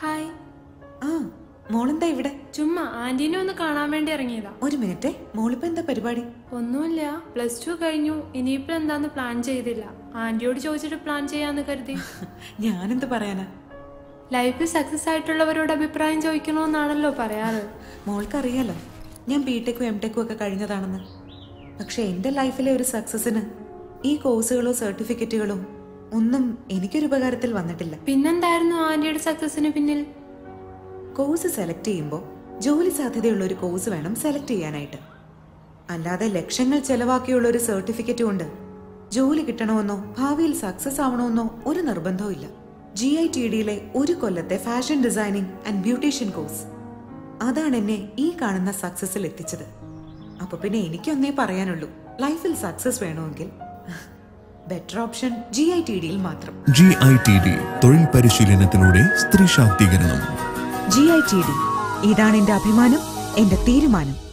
Hi. ആ മോളെന്താ ഇവിടെ? ചുമ്മാ ആന്റീനെ ഒന്ന് കാണാൻ വേണ്ടി ഇറങ്ങിയതാ. ഒരു മിനിറ്റ് മോളിപ്പോ എന്താ പരിപാടി? ഒന്നുമില്ല പ്ലസ് ടു കഴിഞ്ഞു. ഇനിയിപ്പോ എന്താന്ന് പ്ലാൻ ചെയ്തില്ല. ആന്റിയോട് ചോദിച്ചിട്ട് പ്ലാൻ ചെയ്യാന്ന് കരുതി. ഞാനെന്ത് പറയാനാ? ലൈഫിൽ സക്സസ് ആയിട്ടുള്ളവരോട് അഭിപ്രായം ചോദിക്കണമെന്നാണല്ലോ പറയാറ്. മോൾക്കറിയാലോ ഞാൻ ബിടെക്കും എം ടെക്കും ഒക്കെ കഴിഞ്ഞതാണെന്ന്. പക്ഷെ എന്റെ ലൈഫിലെ ഒരു സക്സസിന് ഈ കോഴ്സുകളോ സർട്ടിഫിക്കറ്റുകളോ ഒന്നും എനിക്കൊരു ഉപകാരത്തിൽ വന്നിട്ടില്ല. പിന്നെന്തായിരുന്നു ആന്റിയുടെ സക്സസിന് പിന്നിൽ? കോഴ്സ് സെലക്ട് ചെയ്യുമ്പോൾ ജോലി സാധ്യതയുള്ള ഒരു കോഴ്സ് വേണം സെലക്ട് ചെയ്യാനായിട്ട്. അല്ലാതെ ലക്ഷങ്ങൾ ചെലവാക്കിയുള്ള ഒരു സർട്ടിഫിക്കറ്റ് കൊണ്ട് ജോലി കിട്ടണമെന്നോ ഭാവിയിൽ സക്സസ് ആവണമെന്നോ ഒരു നിർബന്ധവും ഇല്ല. ജി ഐ ടി ഡിയിലെ ഒരു കൊല്ലത്തെ fashion designing and beautician course അതാണ് എന്നെ ഈ കാണുന്ന സക്സസിൽ എത്തിച്ചത്. അപ്പൊ പിന്നെ എനിക്കൊന്നേ പറയാനുള്ളൂ. ലൈഫിൽ സക്സസ് വേണമെങ്കിൽ better option G I T ഡിയിൽ മാത്രം. ജി ഐ ടി ഡി തൊഴിൽ പരിശീലനത്തിലൂടെ സ്ത്രീ ശാക്തീകരണം. ജി ഐ ടി ഡി ഇതാണ് എന്റെ അഭിമാനം എന്റെ തീരുമാനം.